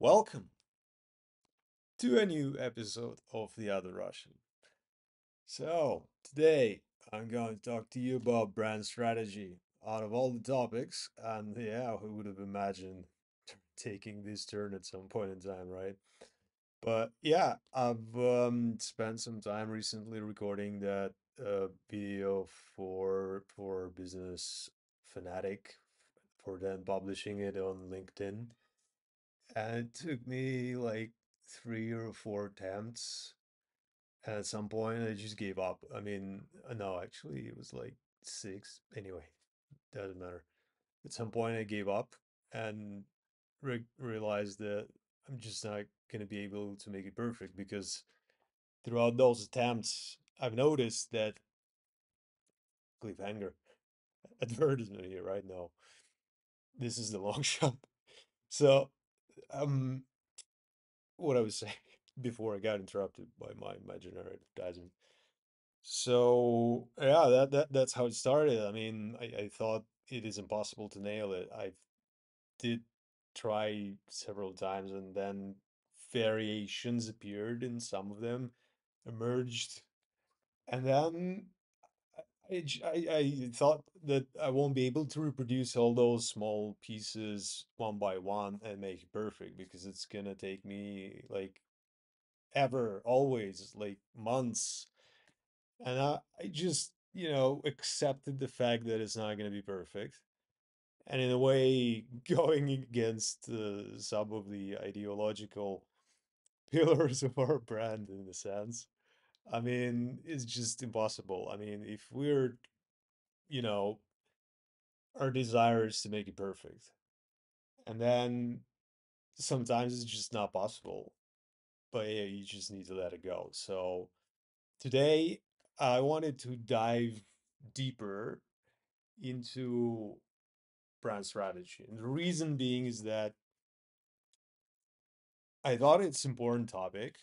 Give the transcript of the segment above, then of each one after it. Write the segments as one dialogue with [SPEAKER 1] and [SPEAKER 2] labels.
[SPEAKER 1] Welcome to a new episode of The Other Russian. So, today I'm going to talk to you about brand strategy. Out of all the topics, and yeah, who would have imagined taking this turn at some point in time, right? But yeah, I've um, spent some time recently recording that uh, video for for Business Fanatic, for then publishing it on LinkedIn. And it took me like three or four attempts. And at some point, I just gave up. I mean, uh, no, actually, it was like six. Anyway, doesn't matter. At some point, I gave up and re realized that I'm just not going to be able to make it perfect because throughout those attempts, I've noticed that cliffhanger advertisement here right now. This is the long shot. So, um, what I was saying before I got interrupted by my imaginary advertisement. So yeah, that, that that's how it started. I mean, I, I thought it is impossible to nail it. I did try several times and then variations appeared in some of them, emerged, and then I, I thought that I won't be able to reproduce all those small pieces one by one and make it perfect because it's gonna take me like ever, always, like months. And I, I just, you know, accepted the fact that it's not gonna be perfect. And in a way, going against uh, some of the ideological pillars of our brand in a sense. I mean, it's just impossible. I mean, if we're, you know, our desire is to make it perfect. And then sometimes it's just not possible. But yeah, you just need to let it go. So today I wanted to dive deeper into brand strategy. And the reason being is that I thought it's important topic.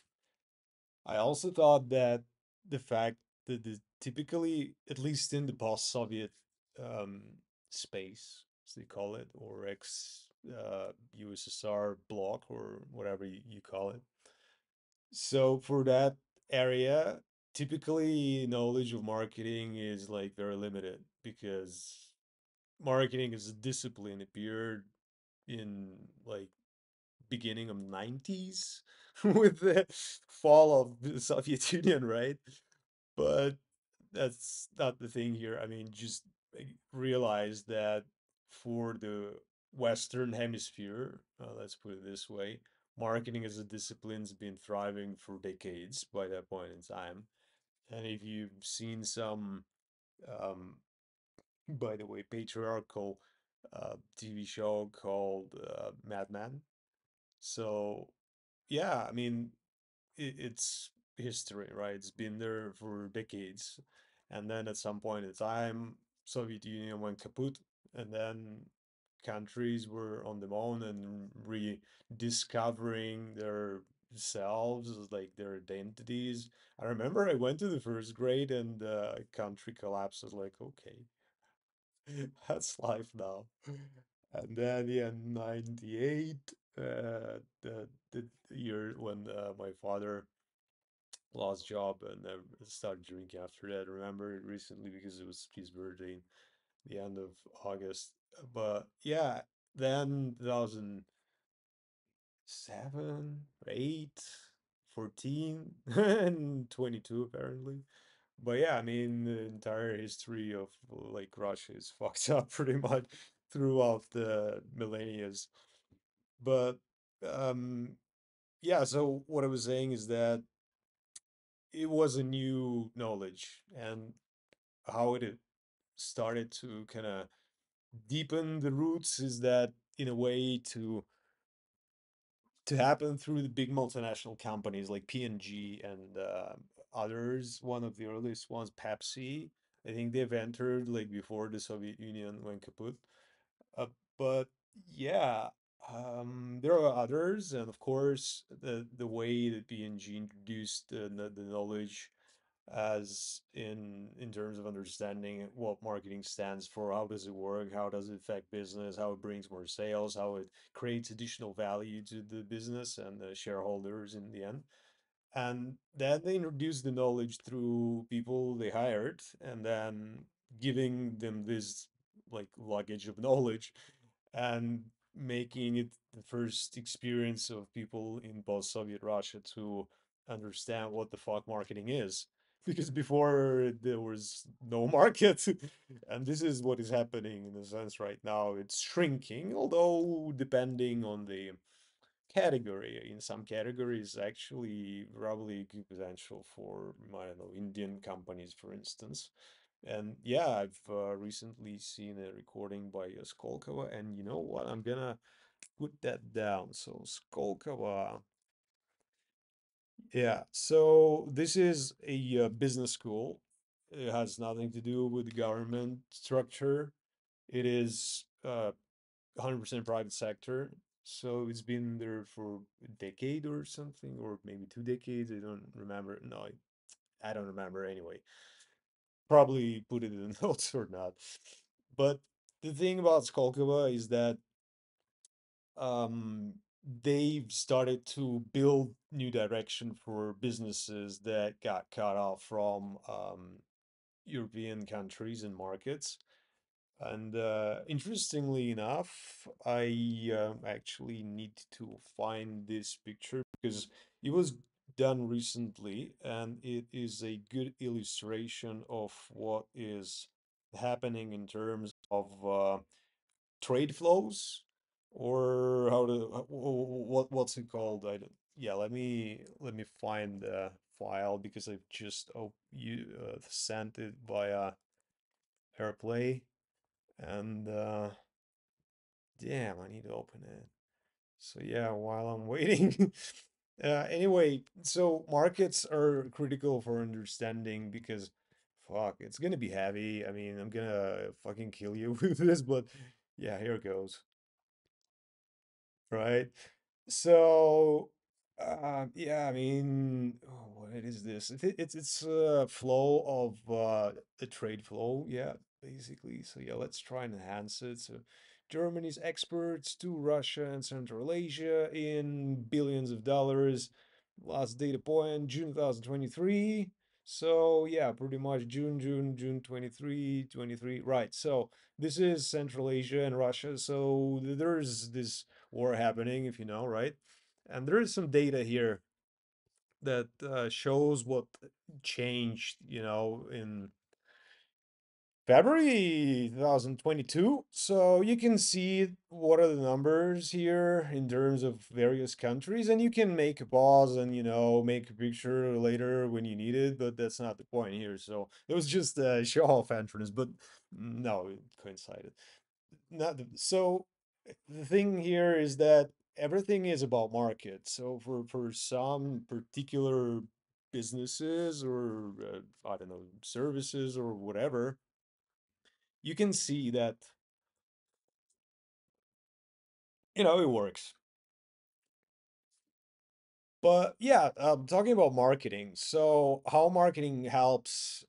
[SPEAKER 1] I also thought that the fact that the typically, at least in the post-Soviet um, space, as they call it, or ex uh, USSR bloc or whatever you, you call it. So for that area, typically knowledge of marketing is like very limited because marketing as a discipline appeared in like beginning of 90s with the fall of the Soviet Union, right? But that's not the thing here. I mean, just realize that for the Western Hemisphere, uh, let's put it this way, marketing as a discipline's been thriving for decades by that point in time. And if you've seen some, um, by the way, patriarchal uh, TV show called uh, Mad Men, so yeah, I mean, it, it's history, right? It's been there for decades. And then at some point in time, Soviet Union went kaput, and then countries were on their own and rediscovering their selves, like their identities. I remember I went to the first grade and the country collapsed. I was like, okay, that's life now. And then yeah, 98, uh, the the year when uh, my father lost job and never started drinking after that. I remember recently because it was his birthday, the end of August. But yeah, then 2007, 8, 14, and 22 apparently. But yeah, I mean, the entire history of like Russia is fucked up pretty much throughout the millennia. But um yeah, so what I was saying is that it was a new knowledge and how it started to kind of deepen the roots is that in a way to to happen through the big multinational companies like P&G and uh, others. One of the earliest ones, Pepsi. I think they've entered like before the Soviet Union went kaput. Uh, but yeah, um, there are others, and of course, the the way that P&G introduced the, the the knowledge as in in terms of understanding what marketing stands for, how does it work, how does it affect business, how it brings more sales, how it creates additional value to the business and the shareholders in the end. And then they introduced the knowledge through people they hired and then giving them this like luggage of knowledge and making it the first experience of people in post-Soviet Russia to understand what the fuck marketing is. Because before there was no market, and this is what is happening in a sense right now. It's shrinking, although depending on the category. In some categories, actually, probably potential for, I don't know, Indian companies, for instance. And yeah, I've uh, recently seen a recording by uh, Skolkovo, and you know what? I'm gonna put that down. So Skolkovo, yeah. So this is a uh, business school. It has nothing to do with government structure. It is uh, 100% private sector. So it's been there for a decade or something, or maybe two decades. I don't remember. No, I, I don't remember anyway. Probably put it in the notes or not. But the thing about Skolkovo is that um, they've started to build new direction for businesses that got cut off from um, European countries and markets. And uh, interestingly enough, I um, actually need to find this picture because it was done recently and it is a good illustration of what is happening in terms of uh, trade flows or how to uh, what what's it called? I don't, yeah, let me let me find the file because I've just oh you uh, sent it via AirPlay and uh damn, I need to open it. So yeah, while I'm waiting. Uh, anyway, so markets are critical for understanding because fuck, it's gonna be heavy. I mean, I'm gonna fucking kill you with this, but yeah, here it goes. Right? So, uh, yeah, I mean, oh, what is this? It, it's it's a flow of uh, the trade flow, yeah, basically. So yeah, let's try and enhance it. So Germany's exports to Russia and Central Asia in billions of dollars. Last data point, June 2023. So yeah, pretty much June, June, June 23, 23. Right. So this is Central Asia and Russia. So there's this war happening, if you know, right? And there is some data here that uh, shows what changed, you know, in February 2022. So you can see what are the numbers here in terms of various countries, and you can make a pause and, you know, make a picture later when you need it, but that's not the point here. So it was just a show off entrance, but no, it coincided. Not the, so the thing here is that everything is about market. So for for some particular businesses or uh, I don't know, services or whatever, you can see that, you know, it works. But yeah, um, talking about marketing. So how marketing helps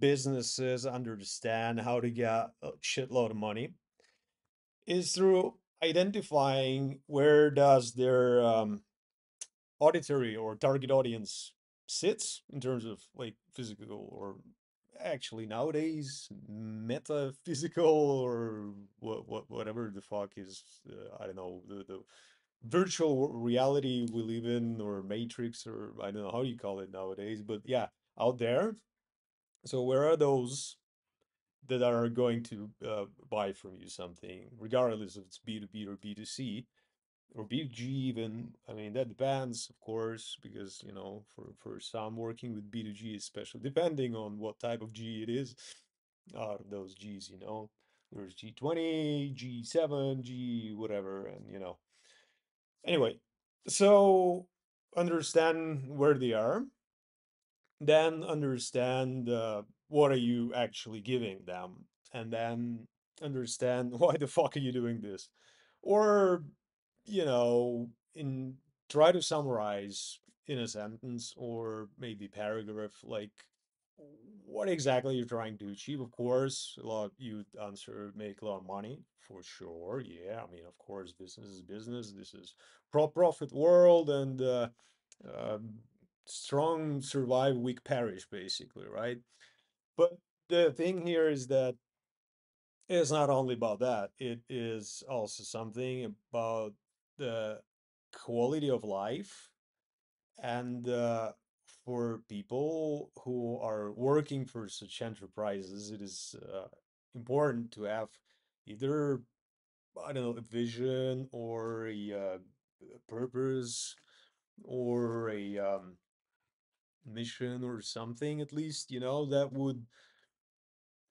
[SPEAKER 1] businesses understand how to get a shitload of money is through identifying where does their um, auditory or target audience sits in terms of like physical or actually nowadays metaphysical or what, what whatever the fuck is uh, I don't know the, the virtual reality we live in or matrix or I don't know how you call it nowadays but yeah out there. So where are those that are going to uh, buy from you something regardless if it's B2B or B2C or B2G even. I mean, that depends, of course, because you know, for for some working with B2G, especially depending on what type of G it is, are those Gs, you know, there's G20, G7, G whatever, and you know. Anyway, so understand where they are, then understand uh, what are you actually giving them, and then understand why the fuck are you doing this, or you know, in try to summarize in a sentence or maybe paragraph, like what exactly you're trying to achieve. Of course, a lot you'd answer make a lot of money for sure. Yeah, I mean, of course, business is business. This is pro profit world and uh, um, strong survive, weak perish, basically, right? But the thing here is that it's not only about that, it is also something about the quality of life and uh, for people who are working for such enterprises, it is uh, important to have either, I don't know, a vision or a uh, purpose or a um, mission or something at least, you know, that would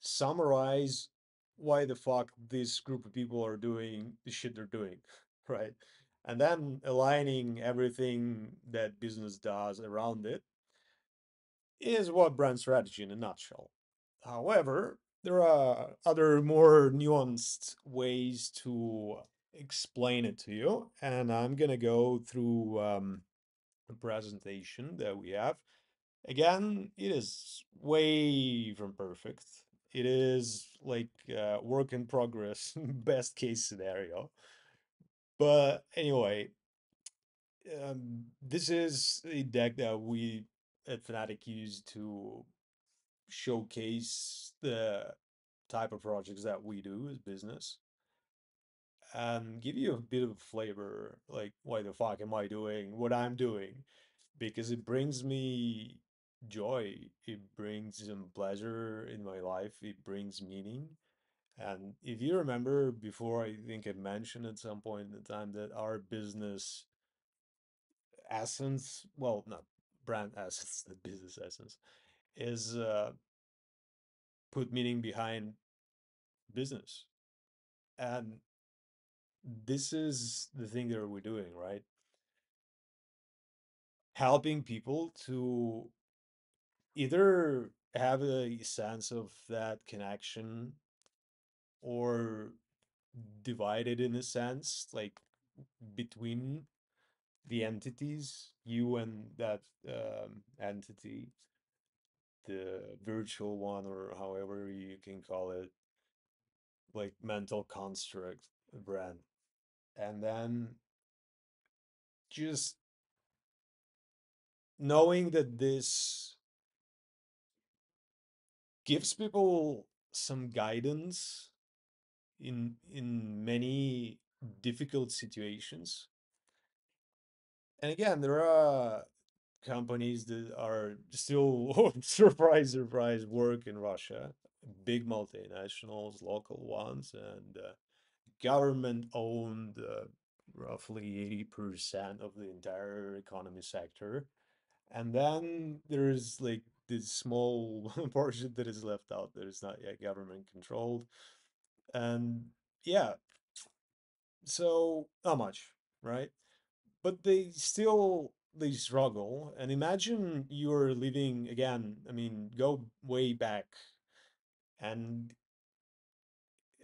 [SPEAKER 1] summarize why the fuck this group of people are doing the shit they're doing, right? And then aligning everything that business does around it is what brand strategy in a nutshell. However, there are other more nuanced ways to explain it to you, and I'm gonna go through um, a presentation that we have. Again, it is way from perfect. It is like uh, work in progress, best case scenario. But anyway, um, this is a deck that we at Fnatic use to showcase the type of projects that we do as business and give you a bit of flavor like why the fuck am I doing what I'm doing? Because it brings me joy it brings some pleasure in my life it brings meaning and if you remember before I think I mentioned at some point in the time that our business essence well not brand essence the business essence is uh, put meaning behind business. And this is the thing that we're doing, right? Helping people to either have a sense of that connection or divided in a sense, like between the entities, you and that um, entity, the virtual one, or however you can call it, like mental construct brand and then just knowing that this gives people some guidance in in many difficult situations and again there are companies that are still surprise surprise work in russia big multinationals local ones and uh, government owned uh, roughly 80% of the entire economy sector. And then there's like this small portion that is left out that is not yet government controlled. And yeah, so not much, right? But they still they struggle. And imagine you're living again, I mean, go way back and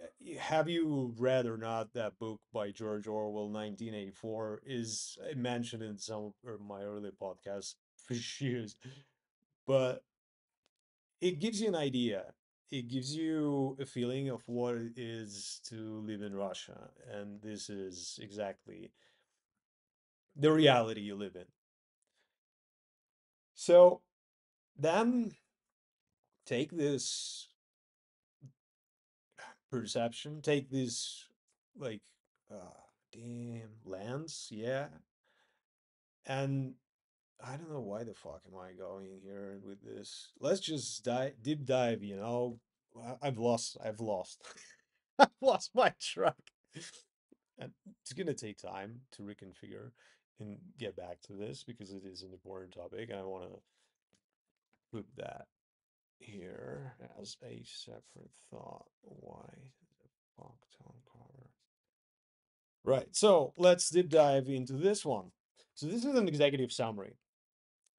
[SPEAKER 1] eh, have you read or not that book by George Orwell, 1984? Is mentioned in some of my early podcasts for years, but it gives you an idea. It gives you a feeling of what it is to live in Russia, and this is exactly the reality you live in. So then take this perception, take this like uh damn lens, yeah. And I don't know why the fuck am I going here with this. Let's just dive deep dive, you know. I've lost I've lost. I've lost my track. And it's gonna take time to reconfigure and get back to this because it is an important topic and I wanna put that here as a separate thought. Why the fuck tone cover? Right. So let's deep dive into this one. So this is an executive summary.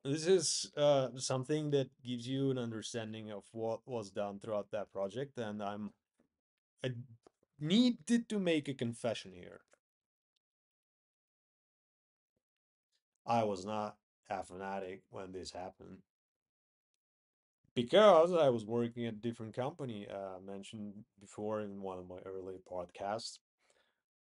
[SPEAKER 1] This is uh, something that gives you an understanding of what was done throughout that project, and I'm I needed to make a confession here. I was not a fanatic when this happened because I was working at a different company, uh, mentioned before in one of my early podcasts,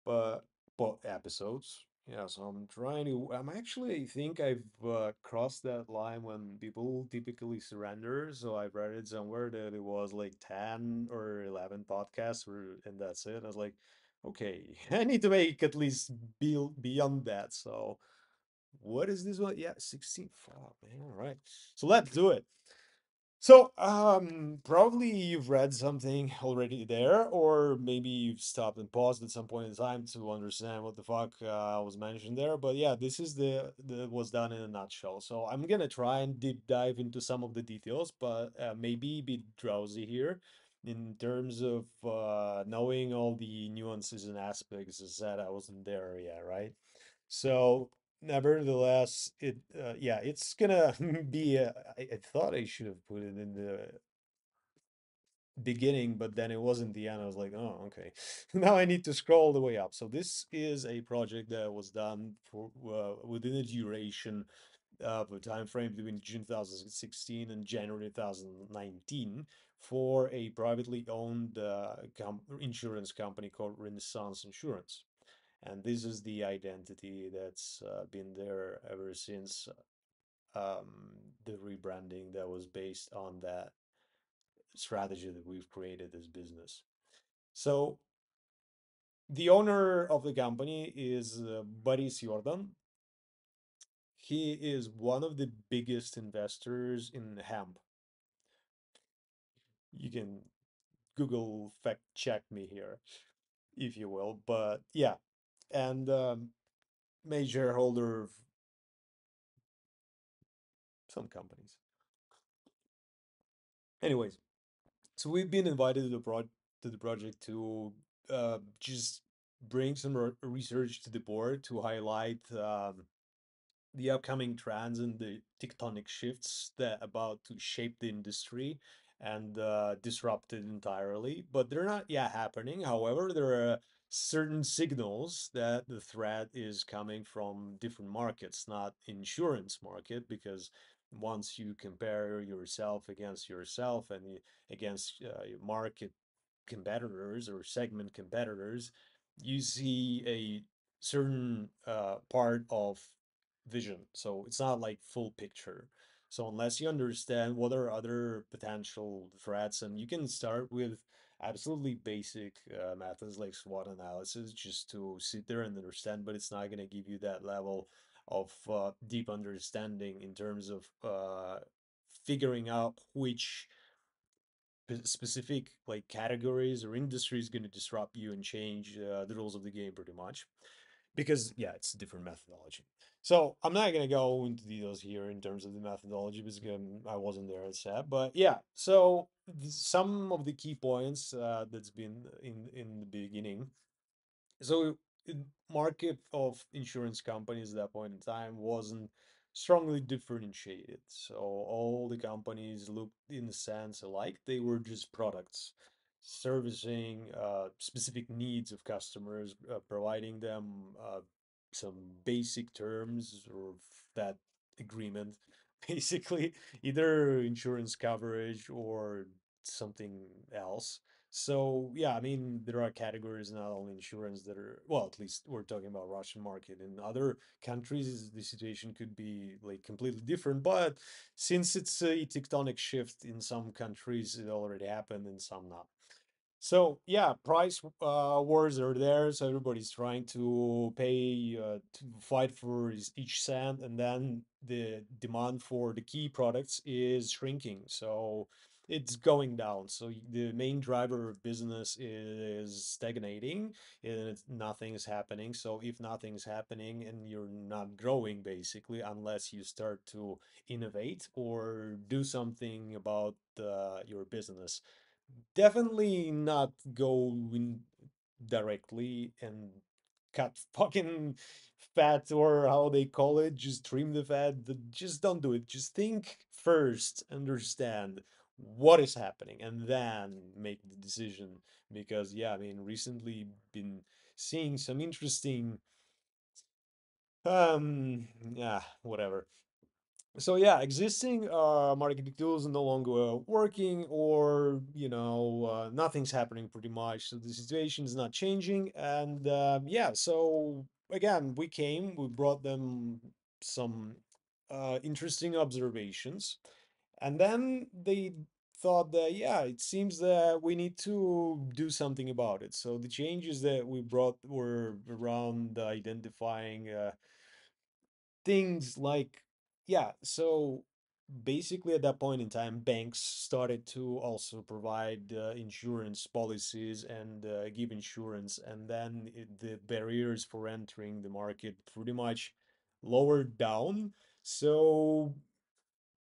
[SPEAKER 1] but but episodes. Yeah, so I'm trying to. I'm actually I think I've uh, crossed that line when people typically surrender. So I read it somewhere that it was like 10 or 11 podcasts, or, and that's it. I was like, okay, I need to make at least be beyond that. So what is this one? Yeah, 16. Fuck, man. All right. So let's do it. So, um, probably you've read something already there, or maybe you've stopped and paused at some point in time to understand what the fuck uh, was mentioned there. But yeah, this is the the was done in a nutshell. So I'm gonna try and deep dive into some of the details, but uh, maybe be drowsy here in terms of uh, knowing all the nuances and aspects. As I said, I wasn't there yet, right? So nevertheless, it uh, yeah, it's gonna be. A, I, I thought I should have put it in the beginning, but then it wasn't the end. I was like, oh, okay. Now I need to scroll all the way up. So this is a project that was done for uh, within a duration of a time frame between June 2016 and January 2019 for a privately owned uh, com insurance company called Renaissance Insurance. And this is the identity that's uh, been there ever since um, the rebranding that was based on that strategy that we've created as business. So the owner of the company is uh, Boris Jordan. He is one of the biggest investors in hemp. You can Google fact check me here, if you will. But yeah, and um, major shareholder of some companies. Anyways, so we've been invited to the pro to the project to uh, just bring some re- research to the board to highlight um, the upcoming trends and the tectonic shifts that about to shape the industry and uh, disrupt it entirely. But they're not yet happening. However, there are certain signals that the threat is coming from different markets, not insurance market, because once you compare yourself against yourself and against uh, market competitors or segment competitors, you see a certain uh, part of vision. So it's not like full picture. So unless you understand what are other potential threats, and you can start with absolutely basic uh, methods like SWOT analysis just to sit there and understand, but it's not going to give you that level of uh, deep understanding in terms of uh, figuring out which specific like categories or industries going to disrupt you and change uh, the rules of the game pretty much because yeah it's a different methodology so i'm not going to go into details here in terms of the methodology because um, i wasn't there at said but yeah so some of the key points uh, that's been in in the beginning so market of insurance companies at that point in time wasn't strongly differentiated. So all the companies looked in a sense alike. They were just products servicing uh, specific needs of customers, uh, providing them uh, some basic terms or that agreement, basically either insurance coverage or something else so yeah, I mean there are categories not only insurance that are well, at least we're talking about Russian market. In other countries, the situation could be like completely different. But since it's a tectonic shift in some countries, it already happened, in some not. So yeah, price uh, wars are there. So everybody's trying to pay uh, to fight for each cent, and then the demand for the key products is shrinking. So it's going down. So the main driver of business is stagnating, and nothing is happening. So if nothing's happening and you're not growing, basically, unless you start to innovate or do something about uh, your business definitely not go in directly and cut fucking fat or how they call it just trim the fat just don't do it. Just think first understand what is happening and then make the decision. Because yeah i mean recently been seeing some interesting um yeah whatever so yeah, existing uh, marketing tools no longer working, or you know, uh, nothing's happening pretty much. So the situation is not changing, and um, yeah, so again, we came, we brought them some uh, interesting observations, and then they thought that yeah, it seems that we need to do something about it. So the changes that we brought were around identifying. Uh, things like yeah so basically at that point in time banks started to also provide uh, insurance policies and uh, give insurance and then it, the barriers for entering the market pretty much lowered down so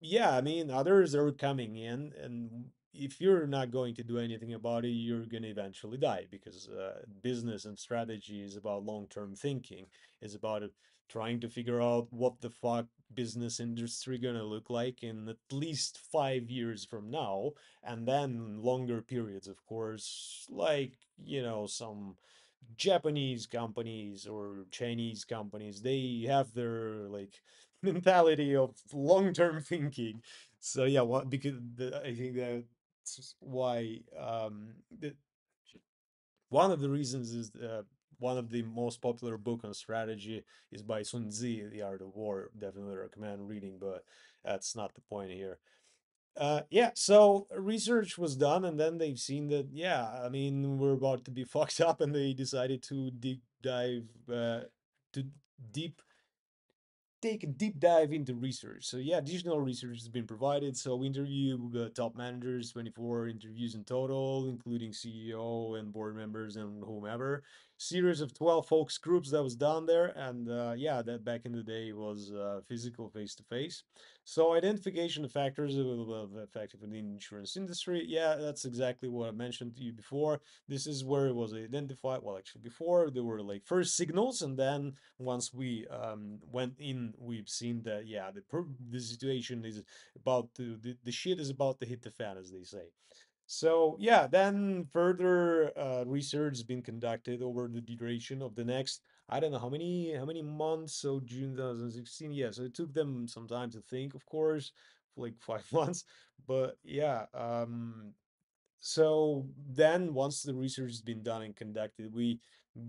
[SPEAKER 1] yeah, I mean, others are coming in, and if you're not going to do anything about it, you're going to eventually die because uh, business and strategy is about long-term thinking. It's about trying to figure out what the fuck business industry going to look like in at least five years from now, and then longer periods, of course, like, you know, some Japanese companies or Chinese companies, they have their like mentality of long-term thinking. So yeah, what because the, I think that's why um the, one of the reasons is uh, one of the most popular book on strategy is by Sun Tzu, The Art of War. Definitely recommend reading, but that's not the point here. Uh, yeah, so research was done, and then they've seen that, yeah, I mean, we're about to be fucked up, and they decided to deep dive, uh, to deep take a deep dive into research. So yeah, additional research has been provided. So we interview uh, top managers, 24 interviews in total, including CEO and board members and whomever. Series of 12 folks groups that was done there. And uh, yeah, that back in the day was uh, physical face to face. So identification of factors of, of effective in the insurance industry. Yeah, that's exactly what I mentioned to you before. This is where it was identified. Well, actually before there were like first signals and then once we um, went in, we've seen that yeah, the the situation is about to the, the shit is about to hit the fan, as they say. So yeah, then further uh, research has been conducted over the duration of the next I don't know how many how many months. So June 2016, yeah. So it took them some time to think, of course, like five months. But yeah, um, so then once the research has been done and conducted we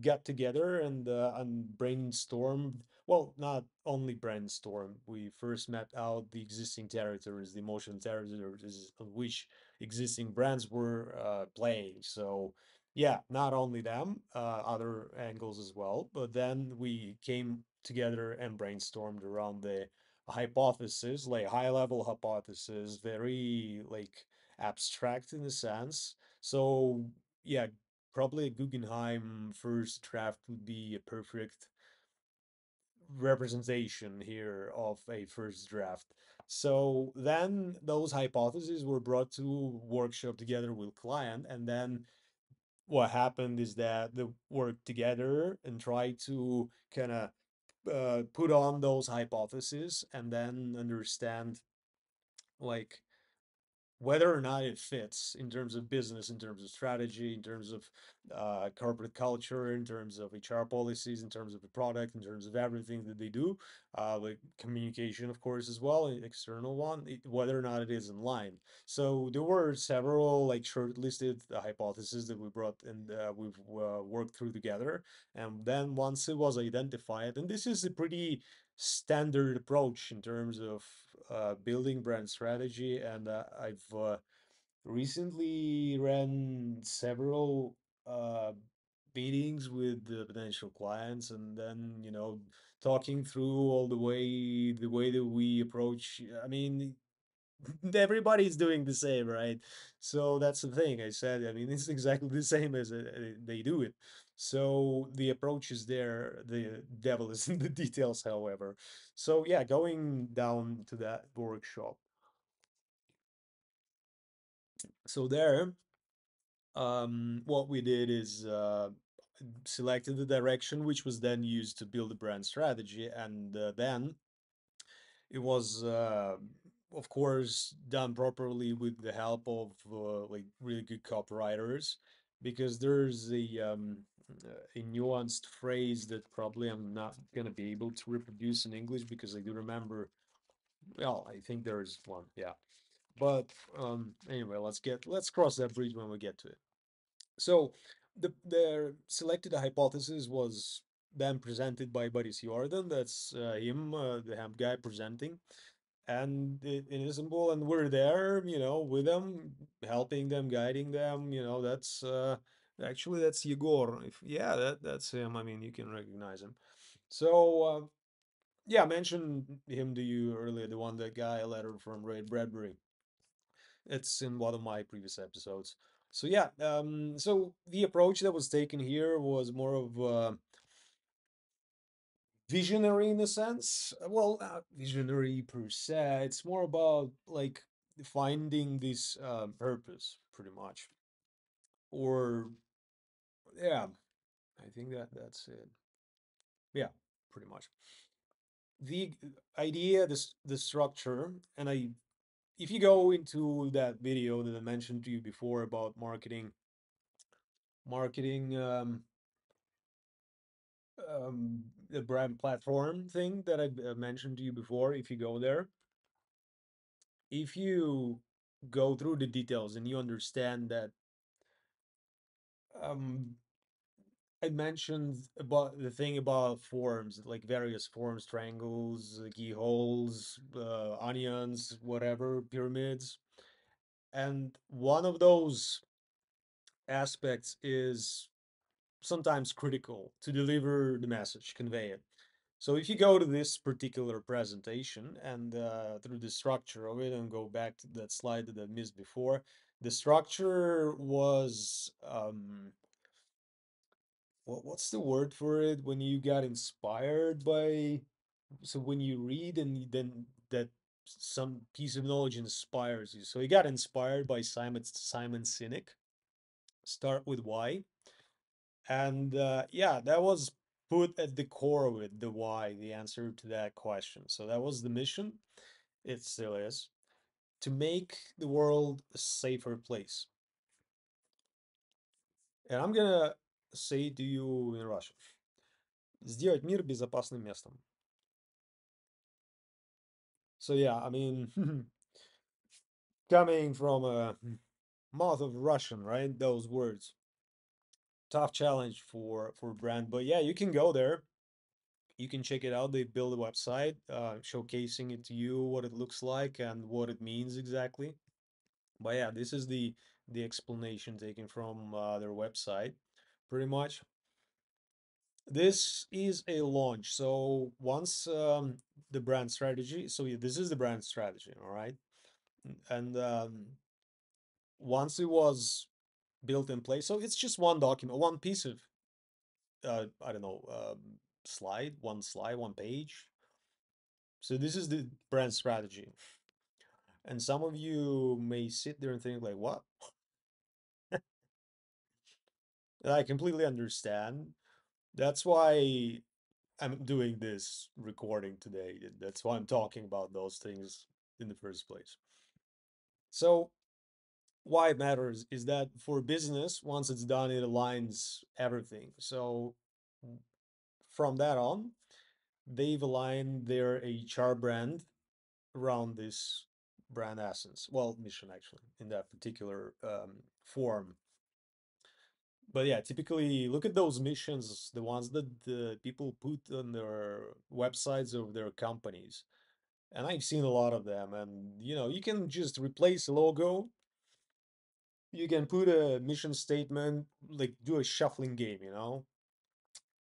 [SPEAKER 1] got together and uh, and brainstormed well not only brainstorm we first mapped out the existing territories the emotional territories on which existing brands were uh, playing so yeah not only them uh, other angles as well but then we came together and brainstormed around the hypothesis like high level hypothesis very like abstract in a sense. So yeah, probably Guggenheim first draft would be a perfect representation here of a first draft. So then those hypotheses were brought to workshop together with client, and then what happened is that they worked together and try to kind of uh, put on those hypotheses and then understand like whether or not it fits in terms of business, in terms of strategy, in terms of uh, corporate culture, in terms of HR policies, in terms of the product, in terms of everything that they do, uh, like communication, of course, as well, external one, it, whether or not it is in line. So there were several like shortlisted uh, hypotheses that we brought and uh, we've uh, worked through together. And then once it was identified, and this is a pretty standard approach in terms of building brand strategy. And uh, I've uh, recently ran several uh, meetings with the potential clients, and then you know talking through all the way the way that we approach. I mean, everybody's doing the same, right? So that's the thing. I said, I mean, it's exactly the same as uh, they do it. So the approach is there. The devil is in the details, however. So yeah, going down to that workshop. So there, um, what we did is uh, selected the direction, which was then used to build a brand strategy, and uh, then it was uh, of course done properly with the help of uh, like really good copywriters because there's a um, a nuanced phrase that probably I'm not gonna be able to reproduce in English because I do remember Well, I think there is one, yeah. But um, anyway, let's get let's cross that bridge when we get to it. So the the selected hypothesis was then presented by Boris Jordan. That's uh, him, uh, the hemp guy, presenting, and in it is simple. And we're there, you know, with them, helping them, guiding them. You know, that's uh, actually that's Yegor. If yeah, that that's him. I mean, you can recognize him. So uh, yeah, I mentioned him to you earlier. The one that guy, letter from Ray Bradbury. It's in one of my previous episodes. So yeah, um, so the approach that was taken here was more of uh, visionary in a sense. Uh, Well, not visionary per se. It's more about like finding this uh, purpose, pretty much. Or yeah, I think that that's it. Yeah, pretty much. The idea, this the structure, and I if you go into that video that I mentioned to you before about marketing, marketing, um, um, the brand platform thing that I uh, mentioned to you before, if you go there, if you go through the details and you understand that, um, I mentioned about the thing about forms, like various forms, triangles, keyholes, uh, onions, whatever, pyramids. And one of those aspects is sometimes critical to deliver the message, convey it. So if you go to this particular presentation and uh, through the structure of it and go back to that slide that I missed before, the structure was um, what, what's the word for it when you got inspired by so when you read and then that some piece of knowledge inspires you. So he got inspired by Simon Simon Sinek. Start with why And uh, yeah, that was put at the core of it, the why, the answer to that question. So that was the mission. It still is to make the world a safer place. And I'm gonna say to you in Russian, сделать мир безопасным местом. So yeah, I mean, coming from a mouth of Russian, right? Those words, tough challenge for for brand, but yeah, you can go there you can check it out. They build a website uh, showcasing it to you, what it looks like and what it means exactly. But yeah, this is the the explanation taken from uh, their website, pretty much. This is a launch. So once um, the brand strategy, so yeah, this is the brand strategy, all right. And um, once it was built in place, so it's just one document, one piece of uh, I don't know, um, slide, one slide, one page. So this is the brand strategy. And some of you may sit there and think like, what? I completely understand. That's why I'm doing this recording today. That's why I'm talking about those things in the first place. So why it matters is that for business, once it's done, it aligns everything. So from that on, they've aligned their HR brand around this brand essence. Well, mission actually in that particular um, form. But yeah, typically look at those missions, the ones that the people put on their websites of their companies. And I've seen a lot of them. And you know, you can just replace a logo, you can put a mission statement, like do a shuffling game, you know,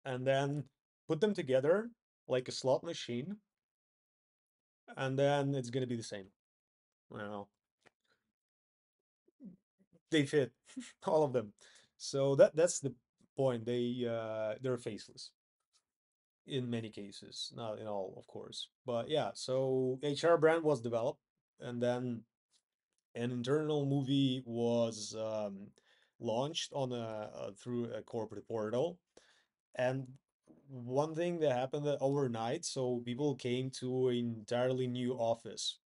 [SPEAKER 1] and then put them together like a slot machine, and then it's gonna be the same. You know, they fit all of them. So that that's the point. They uh they're faceless. in many cases, not in all, of course. But yeah, so HR brand was developed, and then an internal movie was um, launched on a, uh through a corporate portal. And one thing that happened that overnight, so people came to an entirely new office.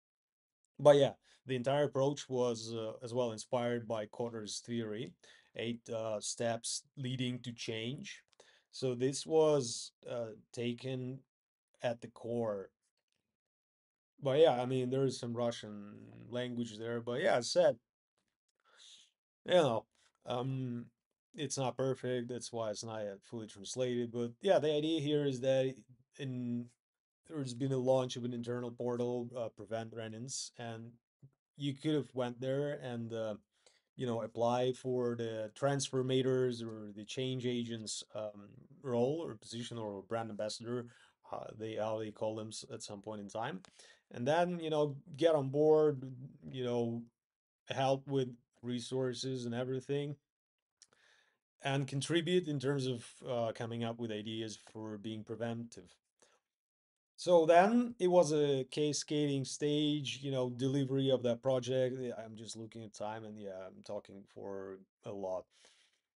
[SPEAKER 1] But yeah, the entire approach was uh, as well inspired by Kotter's theory, eight uh, steps leading to change. So this was uh, taken at the core But yeah, I mean, there is some Russian language there. But yeah, as said, you know, um, it's not perfect. That's why it's not yet fully translated. But yeah, the idea here is that in there's been a launch of an internal portal, uh, prevent run-ins, and you could have went there and uh, you know apply for the transformators or the change agents um, role or position or brand ambassador, uh, they how they call them at some point in time, and then you know get on board, you know help with resources and everything and contribute in terms of uh, coming up with ideas for being preventive. So then it was a cascading stage, you know, delivery of that project. I'm just looking at time and yeah, I'm talking for a lot.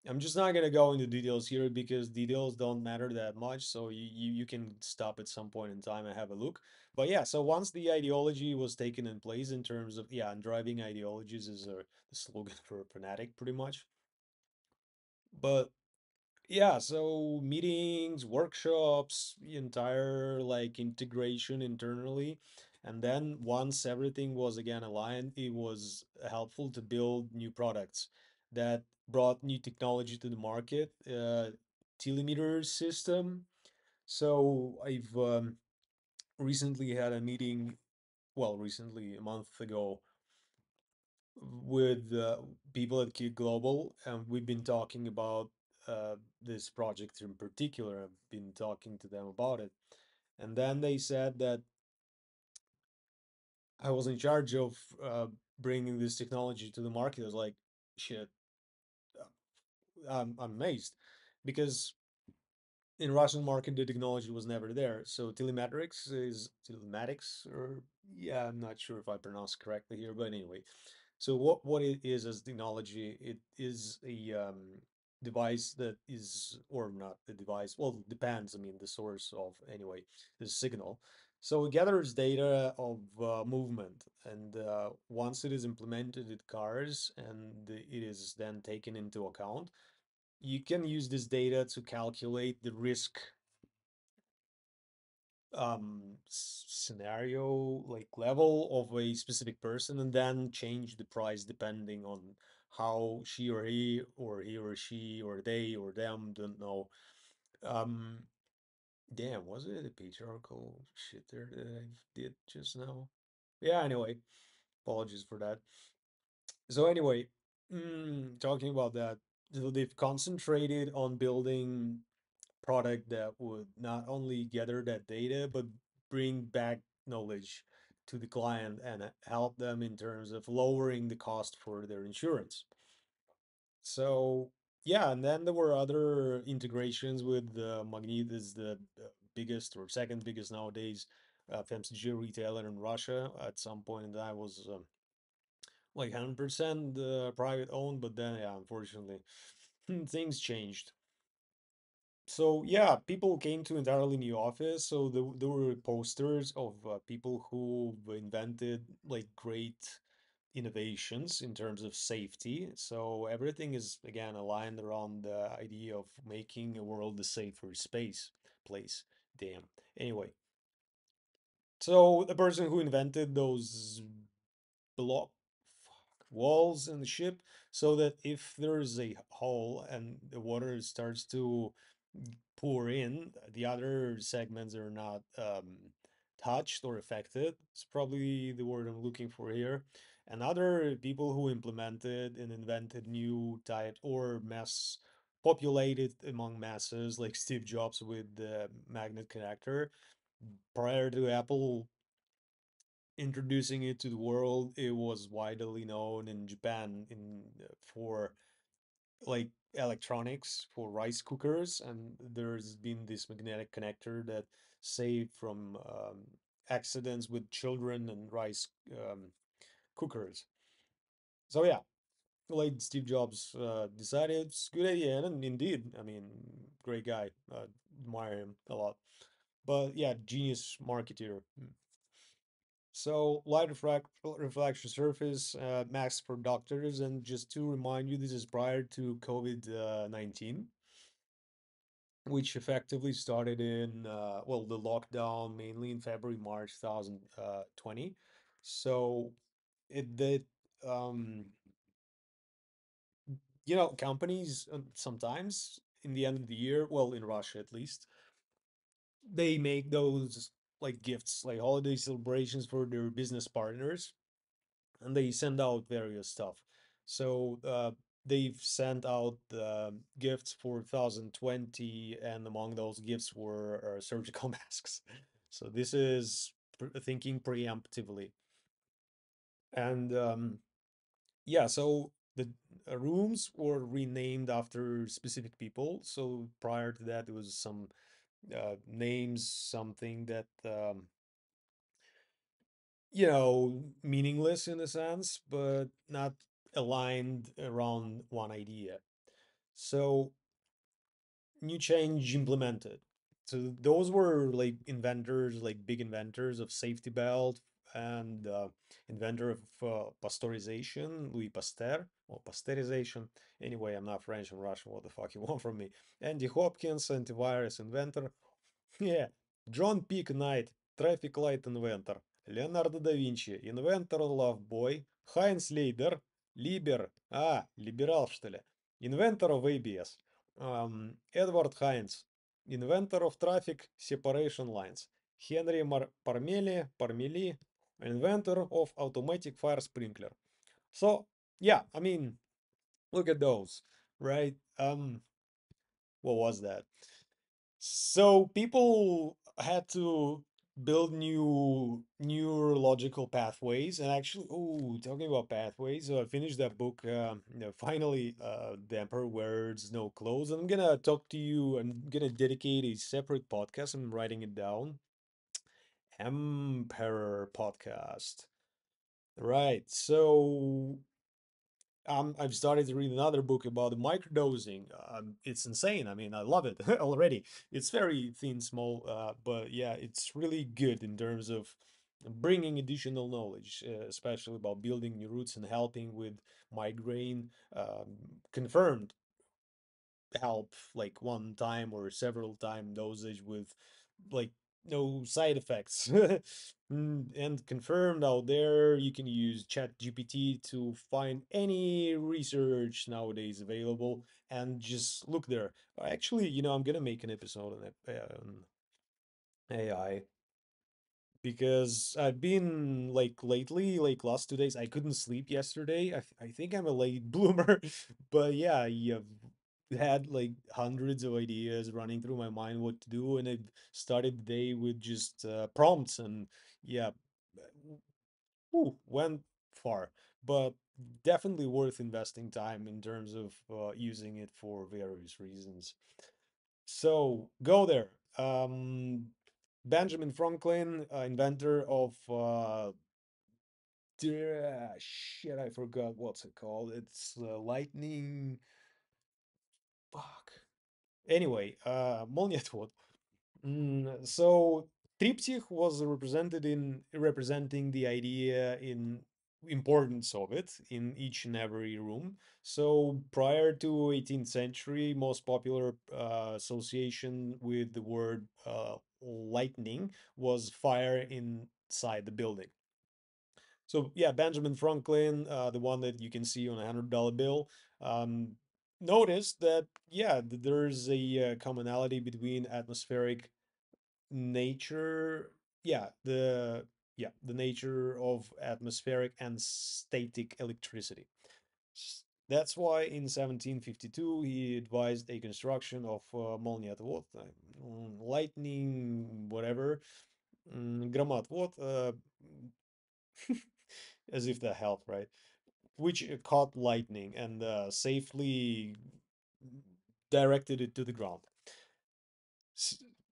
[SPEAKER 1] I'm just not gonna go into details here because details don't matter that much. So you, you, you can stop at some point in time and have a look. But yeah, so once the ideology was taken in place in terms of, yeah, and driving ideologies is a, the slogan for a fanatic pretty much. But yeah, so meetings, workshops, entire like integration internally. And then once everything was again aligned, it was helpful to build new products that brought new technology to the market. Uh, telemeter system. So I've um, recently had a meeting, well, recently, a month ago, with uh, people at Kid Global, and we've been talking about uh, this project in particular. I've been talking to them about it, and then they said that I was in charge of uh, bringing this technology to the market. I was like, shit, I'm, I'm amazed because in Russian market the technology was never there. So telemetrics is telematics, or yeah, I'm not sure if I pronounced correctly here, but anyway, So what what it is as technology, it is a um, device that is, or not the device, well, depends, I mean, the source of, anyway, the signal. So it gathers data of uh, movement, and uh, once it is implemented in cars and it is then taken into account, you can use this data to calculate the risk um scenario like level of a specific person and then change the price depending on how she or he or he or she or they or them don't know. Um damn was it a patriarchal shit there that i did just now? Yeah anyway apologies for that. So anyway mm, talking about that so they've concentrated on building product that would not only gather that data but bring back knowledge to the client and uh, help them in terms of lowering the cost for their insurance. So yeah, and then there were other integrations with uh, Magnit is the uh, biggest or second biggest nowadays uh, FMCG retailer in Russia. At some point in time was um, like 100% uh, private owned, but then yeah, unfortunately things changed. So yeah, people came to entirely new office. So there, there were posters of uh, people who invented like great innovations in terms of safety. So everything is again aligned around the idea of making a world a safer space, place. Damn. Anyway, so the person who invented those block walls in the ship so that if there's a hole and the water starts to pour in, the other segments are not um, touched or affected. It's probably the word I'm looking for here. And other people who implemented and invented new diet or mass populated among masses, like Steve Jobs with the magnet connector. Prior to Apple introducing it to the world, it was widely known in Japan in uh, for like electronics for rice cookers, and there's been this magnetic connector that saved from um, accidents with children and rice um, cookers. So yeah, like Steve Jobs uh, decided it's a good idea, and indeed, I mean, great guy, uh, admire him a lot. But yeah, genius marketeer. So light refract reflection surface, uh, max for doctors, and just to remind you, this is prior to COVID uh, 19. which effectively started in uh, well the lockdown mainly in February March 2020. So it did um, you know companies uh, sometimes in the end of the year, well in Russia at least, they make those like gifts like holiday celebrations for their business partners and they send out various stuff. So uh, they've sent out uh, gifts for 2020, and among those gifts were uh, surgical masks. So this is pr- thinking preemptively, and um, yeah, so the rooms were renamed after specific people. So prior to that, there was some uh, names, something that um, you know, meaningless in a sense, but not aligned around one idea. So new change implemented. So those were like inventors, like big inventors of safety belt and uh, inventor of uh, pasteurization, Louis Pasteur, or pasteurization. Anyway, I'm not French and Russian. What the fuck you want from me? Andy Hopkins, antivirus inventor. yeah, John P. Knight, traffic light inventor. Leonardo da Vinci, inventor love boy. Heinz Leder, liber, а, либерал, что ли, Inventor of ABS, um, Эдвард inventor of Traffic Separation Lines, Henry Мар Parmelee inventor of automatic fire sprinkler. So, yeah, I mean, look at those, right? Um, what was that? So people had to build new neurological pathways and actually oh talking about pathways so i finished that book um, you know, finally uh the emperor wears no clothes i'm gonna talk to you i'm gonna dedicate a separate podcast i'm writing it down emperor podcast right so um, I've started to read another book about microdosing. Um, it's insane. I mean, I love it already. It's very thin, small, uh, but yeah, it's really good in terms of bringing additional knowledge, uh, especially about building new roots and helping with migraine. Um, confirmed help like one time or several time dosage with like no side effects. Mm, and confirmed out there you can use chat gpt to find any research nowadays available and just look there. Actually you know i'm gonna make an episode on, on ai because I've been like lately, like last two days, I couldn't sleep yesterday. I, I think I'm a late bloomer, but yeah, you've had like hundreds of ideas running through my mind what to do, and I started the day with just uh, prompts, and yeah, whew, went far, but definitely worth investing time in terms of uh, using it for various reasons. So go there. Um, Benjamin Franklin, uh, inventor of uh, shit, I forgot what's it called. It's uh, lightning. Fuck. Anyway, uh, Молниятвод. Mm, so triptych was represented in representing the idea in importance of it in each and every room. So prior to 18th century, most popular uh, association with the word uh, lightning was fire inside the building. So yeah, Benjamin Franklin, uh, the one that you can see on a hundred dollar bill, um, noticed that yeah, th- there's a uh, commonality between atmospheric nature yeah the yeah the nature of atmospheric and static electricity S- that's why in 1752 he advised a construction of uh, молниеотвод, uh, mm, lightning whatever mm, громотвод uh, as if that helped right Which caught lightning and uh, safely directed it to the ground.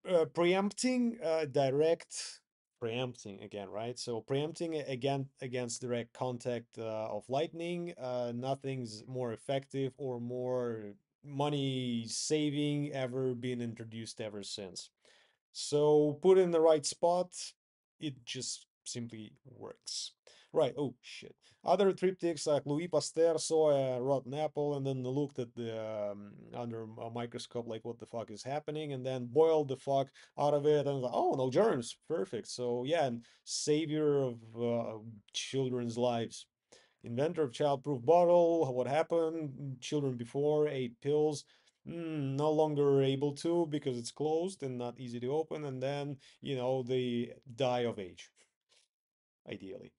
[SPEAKER 1] Uh, preempting uh, direct preempting again right? So preempting again against direct contact uh, of lightning uh, nothing's more effective or more money saving ever been introduced ever since. So put in the right spot it just simply works. Right. Oh shit. Other triptychs like Louis Pasteur saw a rotten apple and then looked at the um, under a microscope like what the fuck is happening and then boiled the fuck out of it and like, oh no germs, perfect. So yeah, and savior of uh, children's lives. Inventor of childproof bottle. What happened? Children before ate pills. Mm, no longer able to because it's closed and not easy to open, and then you know they die of age, ideally.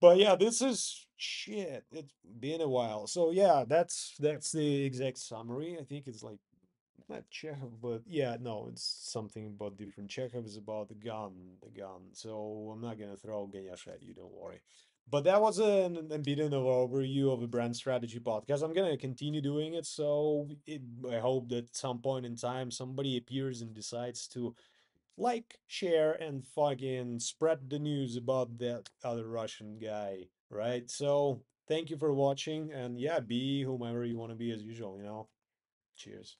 [SPEAKER 1] But yeah, this is shit. It's been a while. So yeah, that's that's the exact summary. I think it's like not Chekhov, but yeah, no, it's something about different. Chekhov is about the gun, the gun. So I'm not gonna throw Ganesh at you, don't worry. But that was an, a bit of an overview of the brand strategy podcast. I'm gonna continue doing it. So it, I hope that at some point in time somebody appears and decides to like, share, and fucking spread the news about that other Russian guy, right? So thank you for watching, and yeah, be whomever you want to be as usual, you know. Cheers.